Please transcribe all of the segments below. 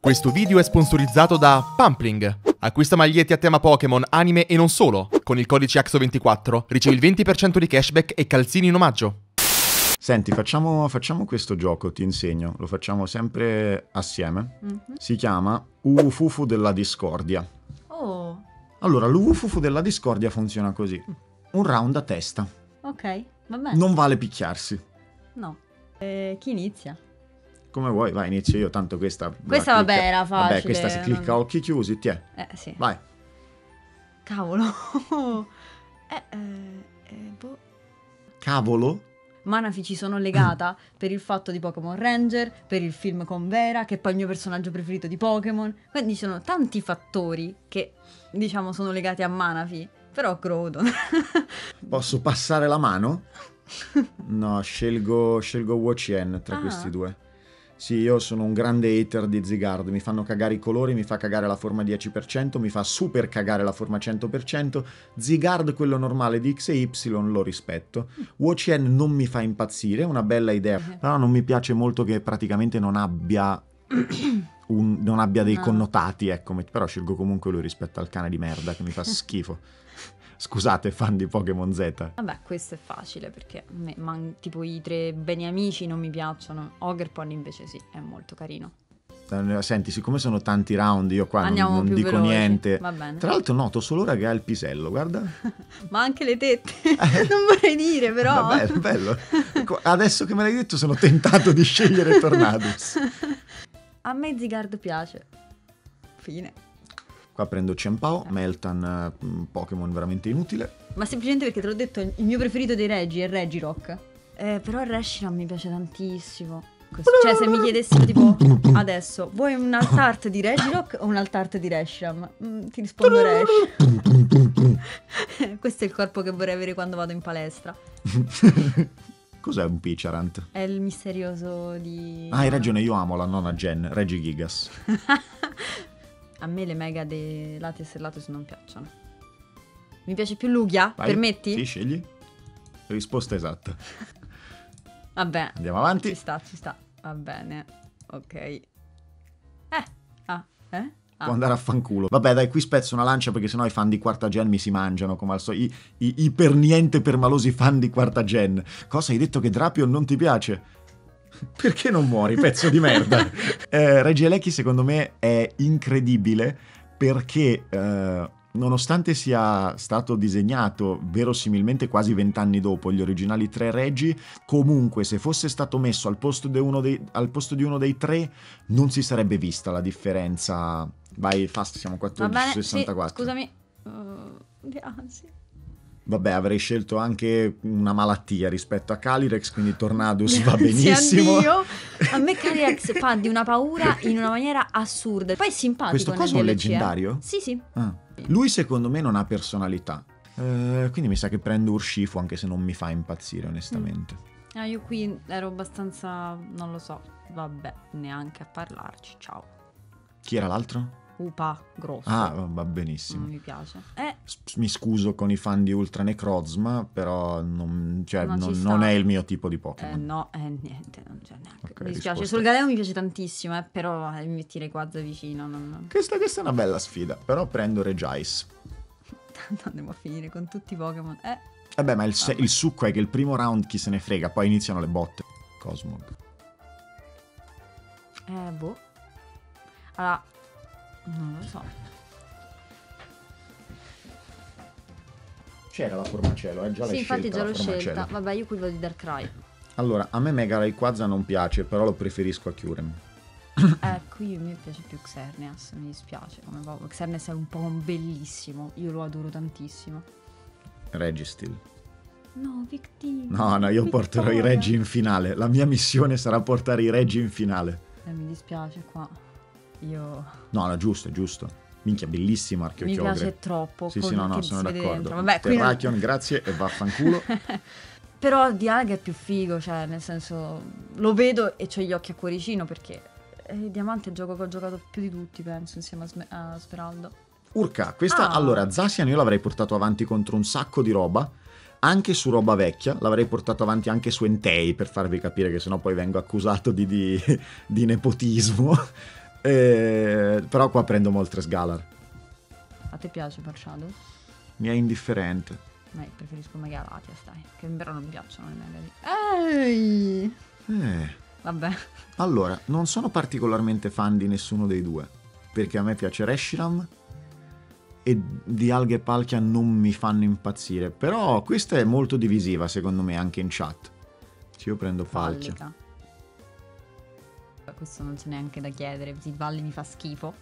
Questo video è sponsorizzato da Pumpling. Acquista magliette a tema Pokémon, anime e non solo. Con il codice AXO24 ricevi il 20% di cashback e calzini in omaggio. Senti, facciamo, facciamo questo gioco, ti insegno. Lo facciamo sempre assieme. Mhm. Si chiama Ufufu della discordia. Oh, Allora, l'Ufufu della discordia funziona così. Un round a testa. ok, va bene. Non vale picchiarsi. No. Eh, chi inizia? Come vuoi, vai, inizio io, tanto questa... Questa, vabbè, clicca- era Vabbè, facile, questa si clicca a occhi chiusi, ti è. Eh, sì. Vai. Cavolo. eh, eh, eh, boh. Cavolo. Manafi ci sono legata per il fatto di Pokémon Ranger, per il film con Vera, che è poi il mio personaggio preferito di Pokémon. Quindi ci sono tanti fattori che, diciamo, sono legati a Manafi. Però Groudon. Posso passare la mano? No, scelgo, scelgo Watch tra Ah. questi due. Sì, io sono un grande hater di Zygarde, mi fanno cagare i colori, mi fa cagare la forma 10%, mi fa super cagare la forma 100%. Zygarde, quello normale di X e Y, lo rispetto. Watch non mi fa impazzire, è una bella idea, però non mi piace molto che praticamente non abbia... un- non abbia dei No. connotati, ecco, però scelgo comunque lui rispetto al cane di merda che mi fa schifo. Scusate, fan di Pokémon Z. Vabbè, questo è facile perché me man- tipo i tre beni amici non mi piacciono. Ogerpon invece sì, è molto carino. Eh, Senti, siccome sono tanti round, io qua non- Andiamo non, più dico veloci. niente. Tra l'altro noto solo ora che ha il pisello, guarda. Ma anche le tette. non vorrei dire, però. Vabbè, bello. Adesso che me l'hai detto sono tentato di scegliere Tornadus. A me Zygarde piace. Fine. Qua prendo Ciampao, Meltan, eh, un Pokémon veramente inutile. Ma semplicemente perché te l'ho detto, il mio preferito dei Regi è Regirock. Eh, però il Reshiram mi piace tantissimo. Cioè, se mi chiedessero tipo adesso, vuoi un altart di Regirock o un altart di Reshiram? Mm, ti rispondo Resh. Questo è il corpo che vorrei avere quando vado in palestra. Cos'è un Picharant? È il misterioso di... Ah, hai ragione, io amo la nonna Gen, Reggie Gigas. A me le mega dei Latias e Latios non piacciono. Mi piace più Lugia, Vai. permetti? Sì, scegli. Risposta esatta. Vabbè, Andiamo avanti. ci sta, ci sta. Va bene. Ok. Eh. Ah, eh? Ah. Può andare a fanculo. Vabbè, dai, qui spezzo una lancia perché sennò i fan di quarta gen mi si mangiano, come al solito. I, i, i per niente permalosi fan di quarta gen. Cosa hai detto che Drapion non ti piace? Perché non muori, pezzo di merda? eh, Reggie Elecchi, secondo me, è incredibile perché, eh, nonostante sia stato disegnato verosimilmente quasi vent'anni dopo gli originali tre Reggi, comunque se fosse stato messo al posto, di uno dei, al posto di uno dei tre, non si sarebbe vista la differenza. Vai, fast, siamo Va 14 bene, su sì, 64. scusami. Uh, grazie. Vabbè, avrei scelto anche una malattia rispetto a Calyrex, quindi Tornadus va benissimo. a Dio. A me Calyrex fa di una paura in una maniera assurda. Poi è simpatico Questo coso è un leggendario? Sì, sì. Ah. Lui secondo me non ha personalità. Eh, quindi mi sa che prendo Urshifu anche se non mi fa impazzire onestamente. Ah, io qui ero abbastanza... non lo so. Vabbè, neanche a parlarci. Ciao. Chi era l'altro? Upa, grosso. Ah, va Non benissimo. mi piace. Eh, S- Mi scuso con i fan di Ultra Necrozma, però non, cioè, Non non- non è il mio tipo di eh, Pokémon. no, eh, niente, non c'è neanche. Ok, mi dispiace. Sul Galeo mi piace tantissimo, eh, però eh, mi metti Rayquaza vicino. Non, Questa, questa è una bella sfida, però prendo Regice. tanto andiamo a finire con tutti i Pokémon. Eh, Vabbè, ma il, se- il succo è che il primo round chi se ne frega, poi iniziano le botte. Cosmog. eh, boh. Allora, non lo so. C'era la forma cielo, eh? già sì, l'hai infatti scelta già la l'ho scelta. Vabbè, io qui vado di Darkrai. Allora, a me Mega Rayquaza non piace, però lo preferisco a Kyurem. Eh, qui mi piace più Xerneas, mi dispiace come Pokémon. Xerneas è un Pokémon bellissimo, io lo adoro tantissimo. Registil. No, Victini. No, no, io porterò i reggi in finale. La mia missione sarà portare i reggi in finale. Eh, mi dispiace qua. Io... No, no, giusto, è giusto. Minchia, bellissimo Archeo mi piace troppo. Sì, sì, no, no, sono d'accordo. dentro. Vabbè, qui non- Terrakion, grazie e vaffanculo. Però Dialga è più figo, cioè, nel senso, lo vedo e ho gli occhi a cuoricino perché eh, Diamante è il gioco che ho giocato più di tutti, penso, insieme a, Sme- a Smeraldo. Urca, questa Ah. allora Zacian io l'avrei portato avanti contro un sacco di roba, anche su roba vecchia, l'avrei portato avanti anche su Entei per farvi capire che sennò poi vengo accusato di, di- di nepotismo. Eh, però qua prendo Moltres Galar. A te piace Marshadow? Mi è indifferente. Ma preferisco Mega Latia, stai. Che però non piacciono le Mega Ehi! Eh. Vabbè. Allora, non sono particolarmente fan di nessuno dei due, perché a me piace Reshiram e di Alghe e Palkia non mi fanno impazzire, però questa è molto divisiva secondo me anche in chat. Io prendo Palkia. Fallica. Questo non c'è neanche da chiedere, Valli mi fa schifo.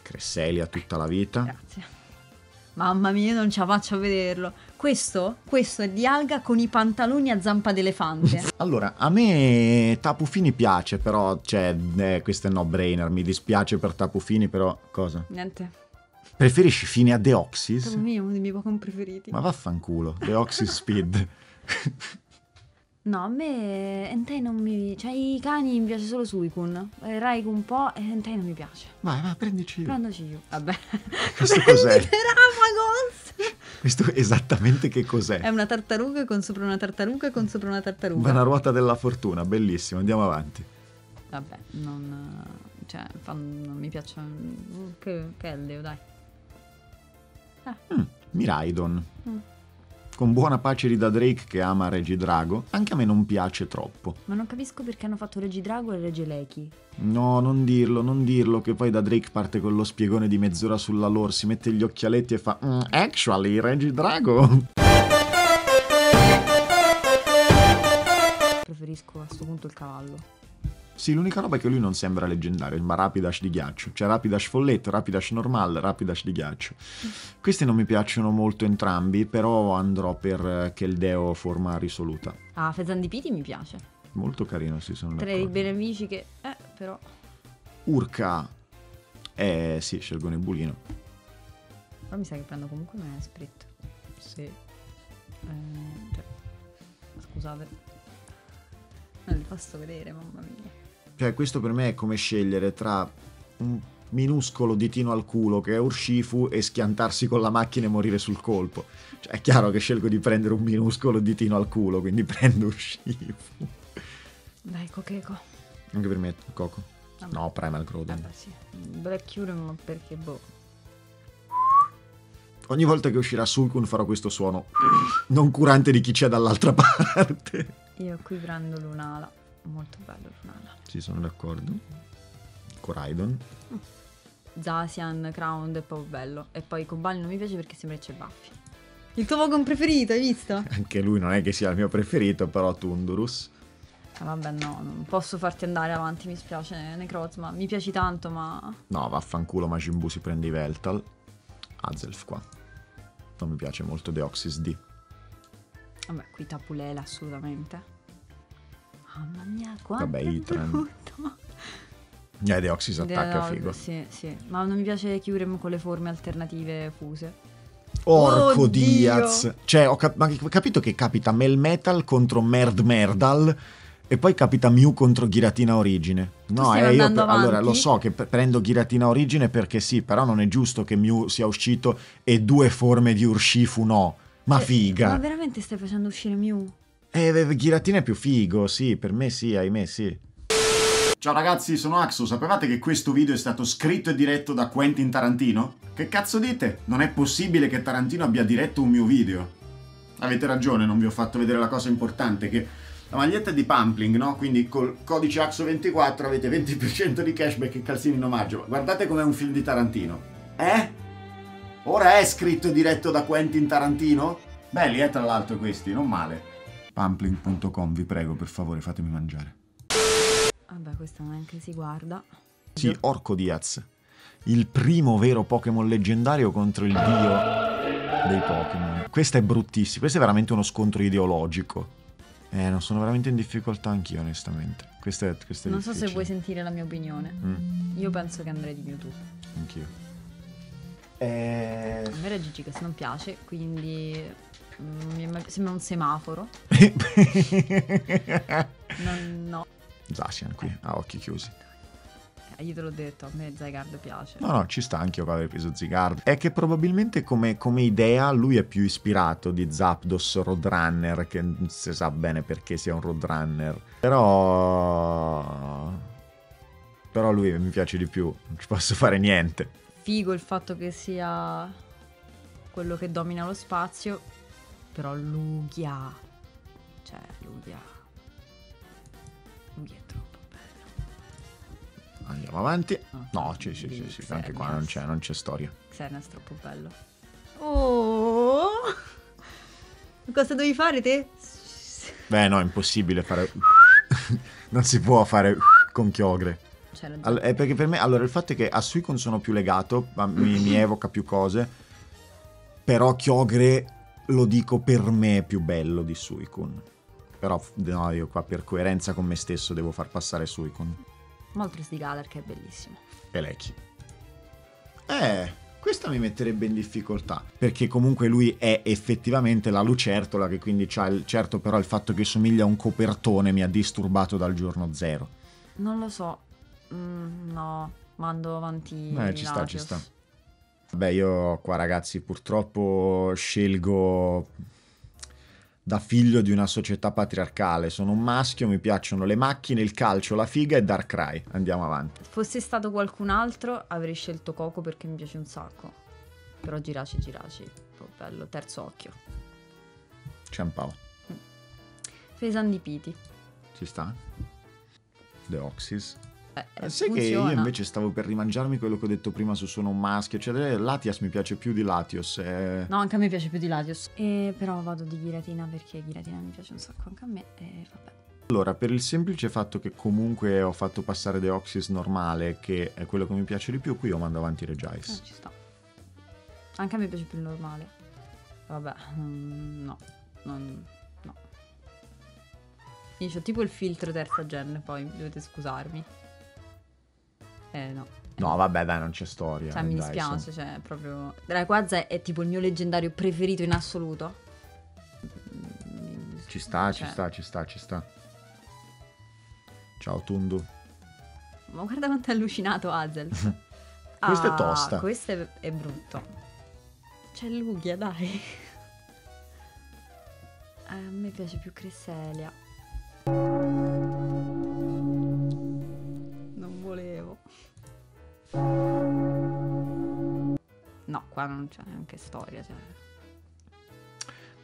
Cresselia tutta la vita. Grazie. Mamma mia, io non ce la faccio a vederlo. Questo, questo è di alga con i pantaloni a zampa d'elefante. allora, a me Tapu Fini piace, però, cioè, eh, questo è no brainer. Mi dispiace per Tapu Fini, però, cosa? Niente. Preferisci Fini a Deoxys? Fini è uno dei miei Pokémon preferiti. Ma vaffanculo, Deoxys Speed. No, a me Entei non mi... Cioè, i cani mi piace solo Suicune. Eh, Raikun un po' e Entei non mi piace. Vai, vai, prendici io. Prendoci io. Vabbè. Questo cos'è? Ramagons! Questo esattamente che cos'è? È una tartaruga con sopra una tartaruga con sopra una tartaruga. Una ruota della fortuna, bellissimo. Andiamo avanti. Vabbè, non... Cioè, fan, non mi piace... Che, che è Leo, dai. Eh. Mm, Miraidon. Mm con buona pace di da Drake che ama Regidrago, anche a me non piace troppo. Ma non capisco perché hanno fatto Regidrago e Regilechi. No, non dirlo, non dirlo, che poi da Drake parte con lo spiegone di mezz'ora sulla lore, si mette gli occhialetti e fa mm, Actually, Regidrago. Preferisco a questo punto il cavallo. Sì, l'unica roba è che lui non sembra leggendario, ma Rapidash di ghiaccio. C'è Rapidash folletto, Rapidash normale, Rapidash di ghiaccio. Questi non mi piacciono molto entrambi, però andrò per Keldeo forma risoluta. Ah, Fezandipiti mi piace. Molto carino, sì, sono Tra i benefici che... Eh, però... Urca. Eh, sì, scelgo Nebulino. Però mi sa che prendo comunque un Esprit. Sì. Eh, cioè... Scusate. Non li posso vedere, mamma mia. Cioè, questo per me è come scegliere tra un minuscolo ditino al culo che è Urshifu e schiantarsi con la macchina e morire sul colpo. Cioè, è chiaro che scelgo di prendere un minuscolo ditino al culo, quindi prendo Urshifu. Dai, Cocheco. Anche per me, Coco. Vabbè. No, Primal Groudon. Vabbè, sì. Black ma perché boh. Ogni volta che uscirà Sulkun farò questo suono non curante di chi c'è dall'altra parte. Io qui prendo Lunala. Molto bello Lunala. Sì, sono d'accordo. Coraidon. Zacian, Crown è proprio bello. E poi Cobali non mi piace perché sembra che c'è baffi. Il tuo Pokémon preferito, hai visto? Anche lui non è che sia il mio preferito, però Tundurus. Ah, vabbè, no, non posso farti andare avanti, mi spiace, Necrozma. Mi piaci tanto, ma... No, vaffanculo, Majin Buu si prende i Veltal. Azelf qua. Non mi piace molto Deoxys D. Vabbè, qui Tapulela assolutamente. Mamma mia, quanto Vabbè, Itran. Eh, Deoxys attacca è figo. Sì, sì. Ma non mi piace Kyurem con le forme alternative fuse. Orco Oddio. Diaz. Cioè, ho cap- capito che capita Melmetal contro Merd Merdal e poi capita Mew contro Giratina Origine. No, eh, io per, allora lo so che prendo Giratina Origine perché sì, però non è giusto che Mew sia uscito e due forme di Urshifu no. Ma eh, figa. Ma veramente stai facendo uscire Mew? Eh, Giratina è più figo, sì, per me sì, ahimè sì. Ciao ragazzi, sono Axo. Sapevate che questo video è stato scritto e diretto da Quentin Tarantino? Che cazzo dite? Non è possibile che Tarantino abbia diretto un mio video. Avete ragione, non vi ho fatto vedere la cosa importante, che la maglietta è di Pumpling, no? Quindi col codice AXO24 avete 20% di cashback e calzini in omaggio. Guardate com'è un film di Tarantino. Eh? Ora è scritto e diretto da Quentin Tarantino? Belli, eh, tra l'altro questi, non male. Pampling.com, vi prego, per favore, fatemi mangiare. Vabbè, questa neanche si guarda. Sì, Orco Diaz. Il primo vero Pokémon leggendario contro il dio dei Pokémon. Questo è bruttissimo, questo è veramente uno scontro ideologico. Eh, non sono veramente in difficoltà anch'io, onestamente. Questo è, questo è non difficile. so se vuoi sentire la mia opinione. Mm. Io penso che andrei di Mewtwo. Anch'io. Eh... A me era Gigi che se non piace, quindi sembra un semaforo. non, no. Zacian qui, a occhi chiusi. Eh, io te l'ho detto, a me Zygarde piace. No, no, ci sta anche io aver preso Zygarde. È che probabilmente come, come, idea lui è più ispirato di Zapdos Roadrunner, che non si sa bene perché sia un Roadrunner. Però... Però lui mi piace di più, non ci posso fare niente. Figo il fatto che sia quello che domina lo spazio, però Lugia, cioè Lugia, Lugia è troppo bello. Andiamo avanti. Ah, No, sì, sì, sì, sì, anche qua non c'è, non c'è storia. Xerneas è troppo bello. Oh! Cosa devi fare te? Beh, no, è impossibile fare... non si può fare con Chiogre. Ragione. All- è perché per me, allora, il fatto è che a Suicune sono più legato, mi, mi evoca più cose, però Chiogre, lo dico, per me è più bello di Suicune. Però, no, io qua per coerenza con me stesso devo far passare Suicune. Moltres di Galar che è bellissimo. E Lechi. Eh, questa mi metterebbe in difficoltà, perché comunque lui è effettivamente la lucertola, che quindi c'ha il... Certo, però il fatto che somiglia a un copertone mi ha disturbato dal giorno zero. Non lo so. Mm, no, mando avanti. Eh, ci sta, ci sta. Beh, io qua ragazzi purtroppo scelgo da figlio di una società patriarcale. Sono un maschio, mi piacciono le macchine, il calcio, la figa e Darkrai. Andiamo avanti. Fosse stato qualcun altro, avrei scelto Coco perché mi piace un sacco. Però Giraci, Giraci, un bello. Terzo occhio. Ciampao. Fesan di Piti. Ci sta? The Oxys. Eh, Eh, sai che funziona. io invece stavo per rimangiarmi quello che ho detto prima su Sono un maschio. Cioè, Latias mi piace più di Latios. eh. No, anche a me piace più di Latios. E però vado di Giratina perché Giratina mi piace un sacco anche a me. E vabbè. Allora, per il semplice fatto che comunque ho fatto passare The Oxys normale, che è quello che mi piace di più, qui io mando avanti Eh, Regice. ci sta. Anche a me piace più il normale. Vabbè, mm, no. Non, no. Io c'ho tipo il filtro terza gen, poi dovete scusarmi. Eh no. No, vabbè, dai, non c'è storia. Cioè, mi dai, dispiace, cioè, proprio... Rayquaza è, è tipo il mio leggendario preferito in assoluto. Mm, Ci sta, ci cioè, sta, ci sta, ci sta. Ciao Tundu. Ma guarda quanto è allucinato Hazel. Questa è Ah, tosta. Questo è, è brutto. C'è Lugia, dai. Eh, a me piace più Cresselia. No, qua non c'è neanche storia. Cioè.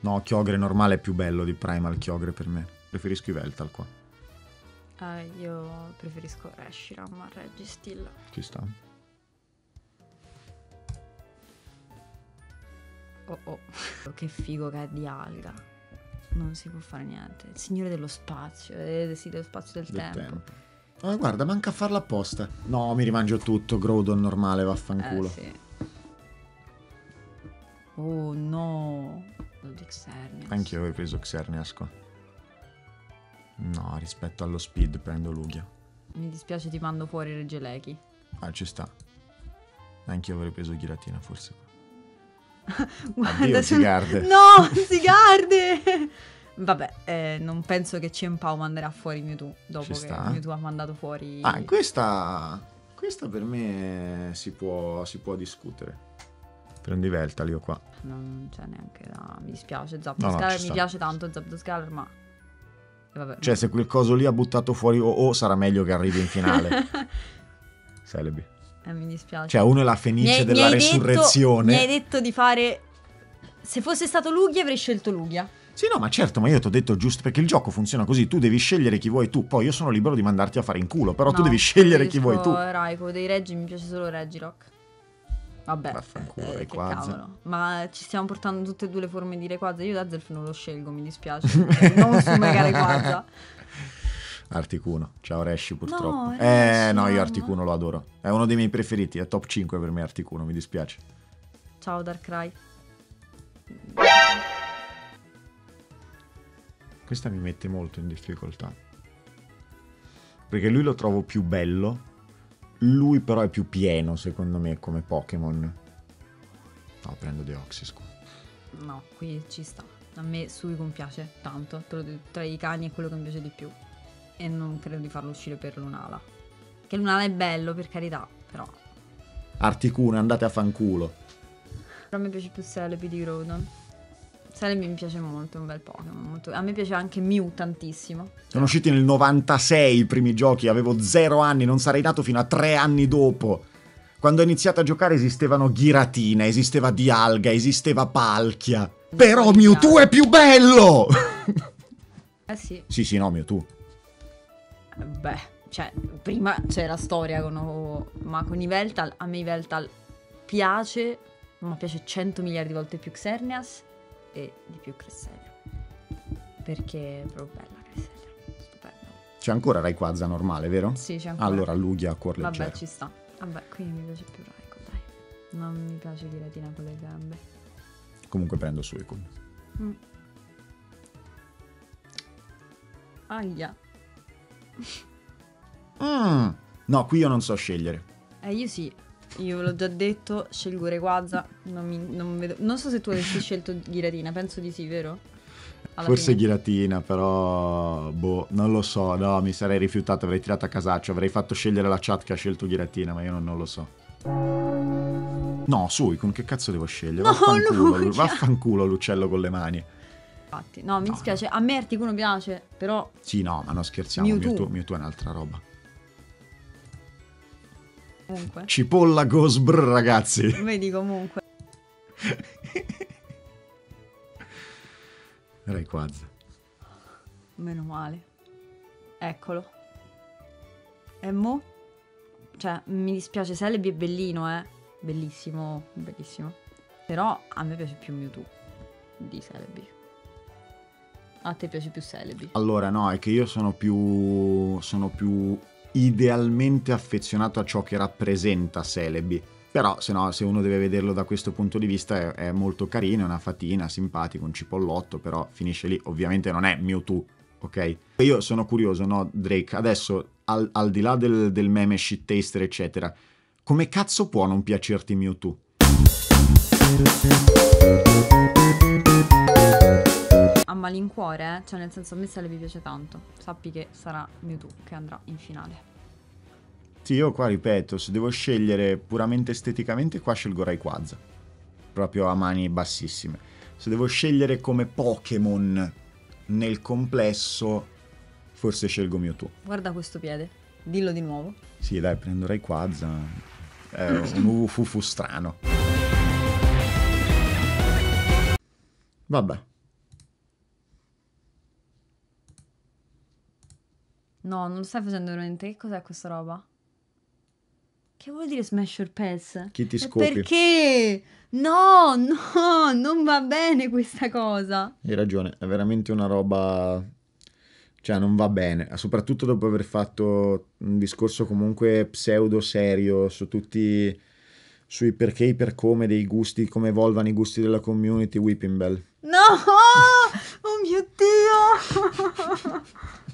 No, Chiogre normale è più bello di Primal Chiogre per me. Preferisco i Veltal qua. Eh, io preferisco Reshiram a Registeel. Ci sta. Oh oh. Che figo che è di alga. Non si può fare niente. Il signore dello spazio. Eh, sì, dello spazio del, Del tempo. tempo. Oh, guarda, manca a farla apposta. No, mi rimangio tutto. Groudon normale, vaffanculo. Eh, sì. Oh no. Xerneas. Anche io avevo preso Xerneas qua. No, rispetto allo speed prendo Lugia. Mi dispiace ti mando fuori Reggelechi. Ah, ci sta. Anche io avrei preso Giratina, forse. Guarda, Addio, se- Sigarde. No, Sigarde! Vabbè, eh, non penso che Cienpao manderà fuori Mewtwo dopo Ci che sta. Mewtwo ha mandato fuori... Ah, questa... Questa per me si può, si può discutere. Prendo i Veltal io qua. Non c'è neanche da... Mi dispiace, No, Zapdos no, ci mi sta. piace tanto Zapdos Scalar, ma... Vabbè. Cioè, se quel coso lì ha buttato fuori O, sarà meglio che arrivi in finale. Celebi. Eh, mi dispiace. Cioè, uno è la Mi fenice mi della detto- resurrezione. mi hai detto di fare... Se fosse stato Lugia avrei scelto Lugia. Sì, no, ma certo, ma io ti ho detto giusto perché il gioco funziona così. Tu devi scegliere chi vuoi tu. Poi io sono libero di mandarti a fare in culo. Però tu No, devi scegliere chi vuoi tu. preferisco Raikou, dei Reggi mi piace solo Regirock. Vabbè, Vaffanculo, eh, cavolo. Ma ci stiamo portando tutte e due le forme di Rayquaza. Io Dazelf non lo scelgo, mi dispiace. non su Mega Rayquaza. Articuno. Ciao Reshi, purtroppo. No, eh, no, io. Articuno lo adoro. È uno dei miei preferiti. È top 5 per me Articuno, mi dispiace. Ciao Darkrai. Questa mi mette molto in difficoltà. Perché lui lo trovo più bello. Lui però è più pieno, secondo me, come Pokémon. No, prendo Deoxys qua. No, qui ci sta. A me Suicune piace tanto. Tra, i cani è quello che mi piace di più. E non credo di farlo uscire per Lunala. Che Lunala è bello, per carità, però. Articuno, andate a fanculo. Però me piace più Celebi di Groudon. Celebi mi piace molto, è un bel Pokémon. molto- A me piace anche Mew tantissimo. Sono usciti nel 96 i primi giochi, avevo zero anni, non sarei nato fino a tre anni dopo. Quando ho iniziato a giocare esistevano Giratina, esisteva Dialga, esisteva Palkia. Però. Mewtwo è più bello! Eh sì. sì, sì, no, Mewtwo. Eh, Beh, cioè, prima c'era storia con... Ma con i Veltal, a me i Veltal piace, ma piace 100 miliardi di volte più Xerneas e di più Cresselia. Perché è proprio bella Cresselia, stupenda. C'è ancora Rayquaza normale, vero? Sì, c'è ancora. Allora, Lugia a cuor Vabbè, leggero. ci sta. Vabbè, quindi mi piace più Raikou, dai. Non mi piace Giratina con le gambe. Comunque prendo Suicune. Mm. Aia. Mm. No, qui io non so scegliere. Eh, io sì. Io l'ho già detto, scelgo Rayquaza. Non, mi- non vedo... non so se tu avessi scelto Giratina, penso di sì, vero? Alla Forse fine. Giratina, però boh, non lo so. No, mi sarei rifiutato, avrei tirato a casaccio, avrei fatto scegliere la chat che ha scelto Giratina, ma io non, non lo so. No, Suicune, che cazzo devo scegliere? No, vaffanculo, Lugia. vaffanculo l'uccello con le mani. Infatti, no, mi dispiace. A me Articuno piace, però Sì, no, ma non scherziamo, Mewtwo. Mewtwo, Mewtwo è un'altra roba. Comunque. Cipolla Ghost Brr, ragazzi. Vedi comunque. Rayquaza. Meno male. Eccolo. E mo? Cioè, mi dispiace, Celebi è bellino, eh. Bellissimo, bellissimo. Però a me piace più Mewtwo di Celebi. A te piace più Celebi. Allora, no, è che io sono più. sono più idealmente affezionato a ciò che rappresenta Celebi. Però, se no, se uno deve vederlo da questo punto di vista, è, è molto carino, è una fatina, simpatico, un cipollotto, però finisce lì. Ovviamente non è Mewtwo, ok? Io sono curioso, no, Drake? Adesso, al, al di là del, del meme shit taster, eccetera, come cazzo può non piacerti Mewtwo? A malincuore, eh. Cioè, nel senso, a me Celebi piace tanto. Sappi che sarà Mewtwo che andrà in finale. Sì, io qua ripeto, se devo scegliere puramente esteticamente, qua scelgo Rayquaza. Proprio a mani bassissime. Se devo scegliere come Pokémon nel complesso, forse scelgo Mewtwo. Guarda questo piede. Dillo di nuovo. Sì, dai, prendo Rayquaza. È un ufufu strano. Vabbè. No, non lo stai facendo veramente. Che cos'è questa roba? Che vuol dire Smash Your Pass? Chi ti E scopi? Perché? No, no, non va bene questa cosa. Hai ragione, è veramente una roba... Cioè, non va bene, soprattutto dopo aver fatto un discorso comunque pseudo serio su tutti... sui perché e i per come dei gusti, come evolvano i gusti della community Whipping Bell. No! Oh